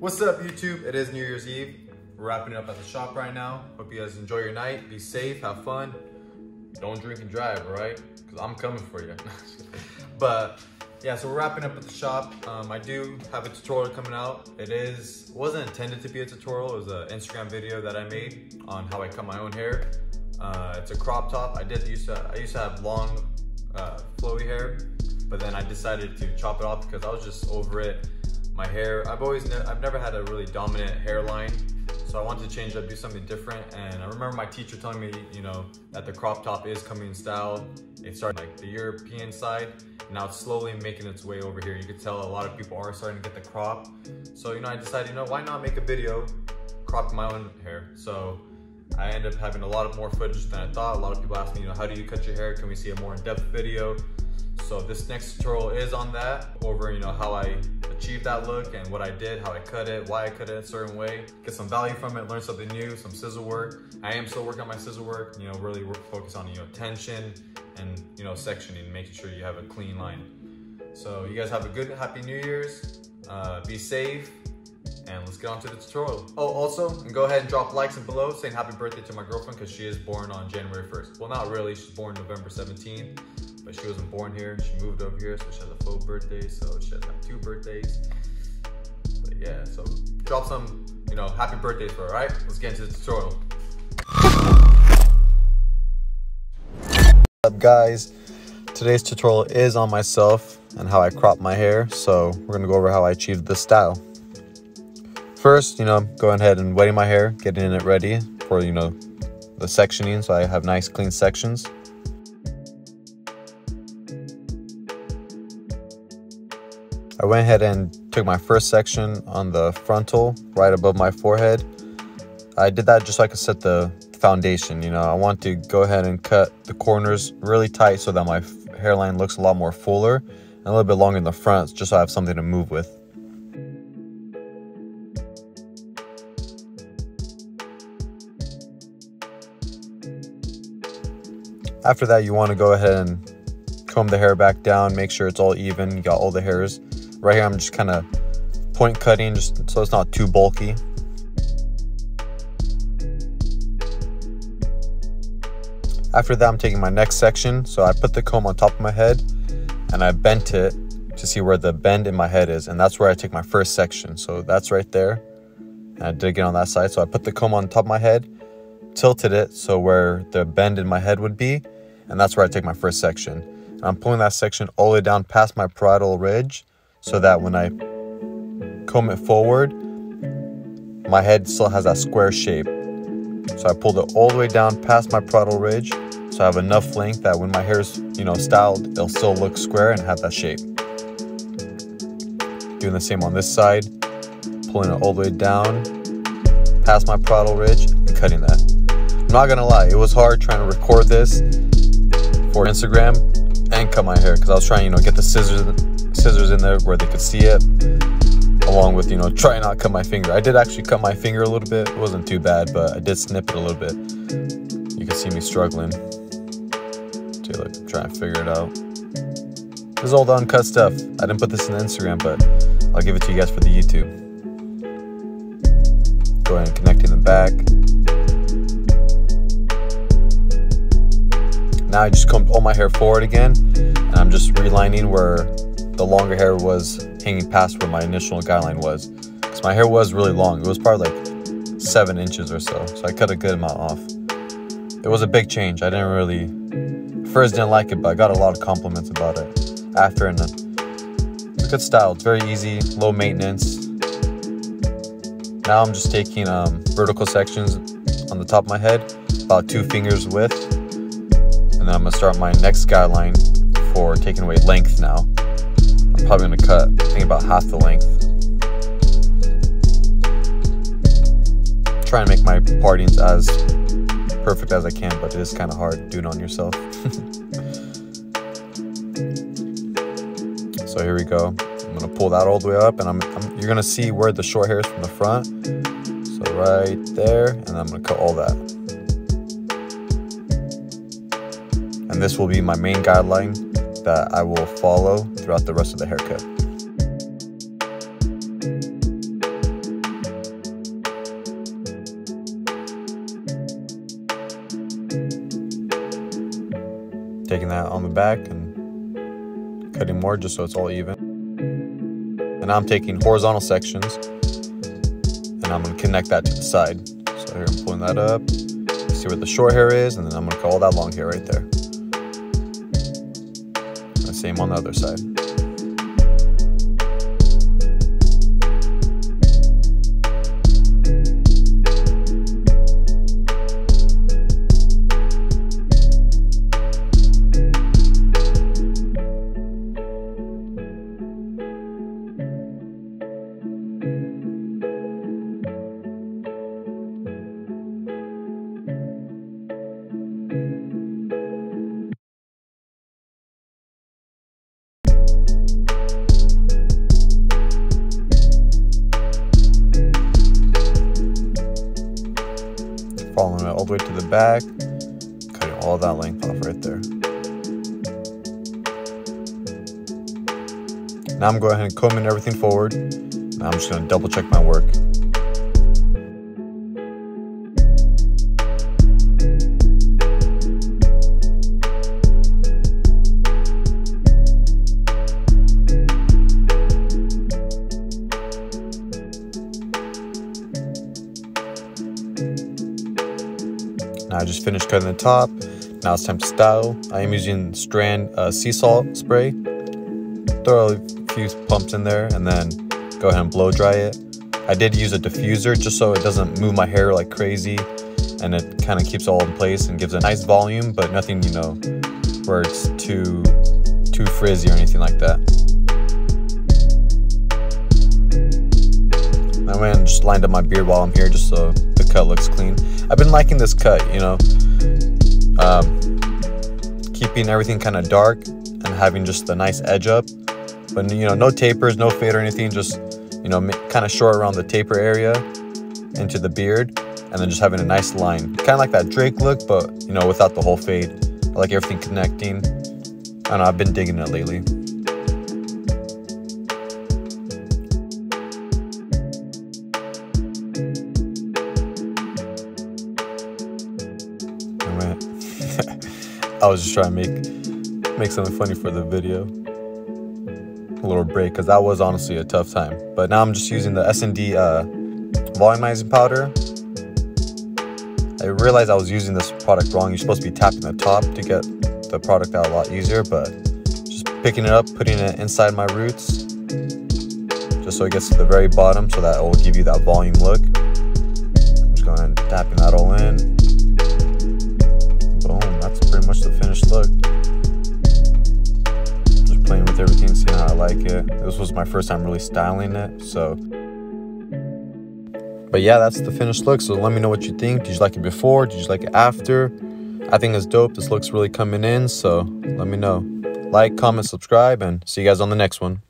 What's up, YouTube? It is New Year's Eve. We're wrapping it up at the shop right now. Hope you guys enjoy your night. Be safe, have fun. Don't drink and drive, all right? Because I'm coming for you. but yeah, so we're wrapping up at the shop. Um, I do have a tutorial coming out. It is wasn't intended to be a tutorial. It was an Instagram video that I made on how I cut my own hair. Uh, it's a crop top. I did used to I used to have long, uh, flowy hair, but then I decided to chop it off because I was just over it. My hair, I've always ne I've never had a really dominant hairline, so I wanted to change up, do something different. And I remember my teacher telling me, you know, that the crop top is coming in style. It started like the European side, now it's slowly making its way over here. You can tell a lot of people are starting to get the crop. So, you know, I decided, you know, why not make a video cropping my own hair? So I ended up having a lot of more footage than I thought. A lot of people ask me, you know, how do you cut your hair? Can we see a more in-depth video? So this next tutorial is on that, over, you know, how I achieved that look and what I did, how I cut it, why I cut it a certain way, get some value from it, learn something new, some scissor work. I am still working on my scissor work, you know, really work, focus on, you know, tension and, you know, sectioning, making sure you have a clean line. So you guys have a good, happy New Year's. Uh, be safe, and let's get on to the tutorial. Oh, also, go ahead and drop likes and below saying happy birthday to my girlfriend because she is born on January 1st. Well, not really, she's born November 17th, but she wasn't born here. She moved over here, so she has a full birthday, so she has like two birthdays. But yeah, so drop some, you know, happy birthdays for her, right? Let's get into the tutorial. Up, guys? Today's tutorial is on myself and how I crop my hair, so we're gonna go over how I achieved this style. First, you know, going ahead and wetting my hair, getting it ready for, you know, the sectioning so I have nice clean sections. I went ahead and took my first section on the frontal right above my forehead. I did that just so I could set the foundation, you know. I want to go ahead and cut the corners really tight so that my hairline looks a lot more fuller and a little bit longer in the front just so I have something to move with. After that, you want to go ahead and comb the hair back down, make sure it's all even, you got all the hairs. Right here, I'm just kind of point cutting just so it's not too bulky. After that, I'm taking my next section. So I put the comb on top of my head and I bent it to see where the bend in my head is. And that's where I take my first section. So that's right there. And I did get on that side. So I put the comb on top of my head, tilted it so where the bend in my head would be. And that's where I take my first section. And I'm pulling that section all the way down past my parietal ridge so that when I comb it forward, my head still has that square shape. So I pulled it all the way down past my parietal ridge so I have enough length that when my hair is, you know, styled, it'll still look square and have that shape. Doing the same on this side, pulling it all the way down past my parietal ridge and cutting that. I'm not gonna lie, it was hard trying to record this Instagram and cut my hair because I was trying, you know, get the scissors scissors in there where they could see it along with you know try not cut my finger. I did actually cut my finger a little bit. It wasn't too bad but i did snip it a little bit. You can see me struggling to like trying to figure it out. This is all the uncut stuff. I didn't put this in instagram but i'll give it to you guys for the youtube. Go ahead and connecting the back now i just combed all my hair forward again and i'm just relining where the longer hair was hanging past where my initial guideline was. Because my hair was really long. It was probably like seven inches or so. So I cut a good amount off. It was a big change. I didn't really, first didn't like it, but I got a lot of compliments about it after. And it's a good style. It's very easy, low maintenance. Now I'm just taking um, vertical sections on the top of my head, about two fingers width. And then I'm gonna start my next guideline for taking away length now. I'm probably gonna cut, I think about half the length. Try and make my partings as perfect as I can, but it is kind of hard doing on yourself. so here we go. I'm gonna pull that all the way up, and I'm, I'm you're gonna see where the short hair is from the front. So right there, and I'm gonna cut all that. And this will be my main guideline that I will follow throughout the rest of the haircut. Taking that on the back and cutting more just so it's all even. And I'm taking horizontal sections and I'm gonna connect that to the side. So here I'm pulling that up, see where the short hair is, and then I'm gonna call that long hair right there. Same on the other side. The way to the back, cutting all that length off right there. Now I'm going ahead and combing everything forward. Now I'm just going to double check my work. Finished cutting the top. Now it's time to style. I am using Strand uh, sea salt spray. Throw a few pumps in there and then go ahead and blow dry it. I did use a diffuser just so it doesn't move my hair like crazy and it kind of keeps all in place and gives a nice volume, but nothing, you know, where it's too too frizzy or anything like that. I went and just lined up my beard while I'm here just so the cut looks clean. I've been liking this cut, you know, um, keeping everything kind of dark and having just a nice edge up. But, you know, no tapers, no fade or anything, just, you know, kind of short around the taper area into the beard and then just having a nice line. Kind of like that Drake look, but, you know, without the whole fade. I like everything connecting. Know, I've been digging it lately. I was just trying to make make something funny for the video. A little break because that was honestly a tough time. But now I'm just using the S&D uh, volumizing powder. I realized I was using this product wrong. You're supposed to be tapping the top to get the product out a lot easier, but just picking it up, putting it inside my roots, just so it gets to the very bottom, so that it will give you that volume look. I'm just going and tapping that all in much the finished look. Just playing with everything, seeing how I like it. This was my first time really styling it, so. But yeah, that's the finished look. So let me know what you think. Did you like it before? Did you like it after? I think it's dope. This looks really coming in, so let me know. Like, comment, subscribe, and see you guys on the next one.